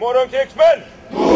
Moron Kekmen! Moron Kekmen!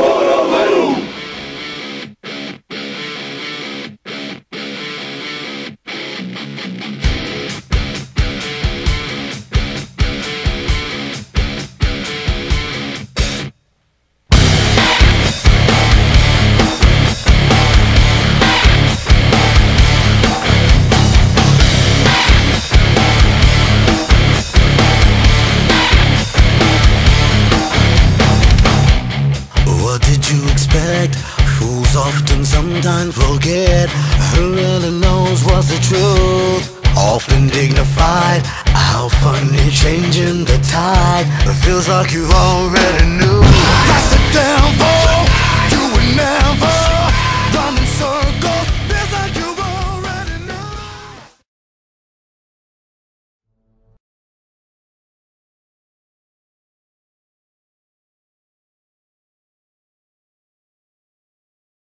What did you expect? Fools often sometimes forget Who really knows what's the truth? Often dignified How funny changing the tide It feels like you already knew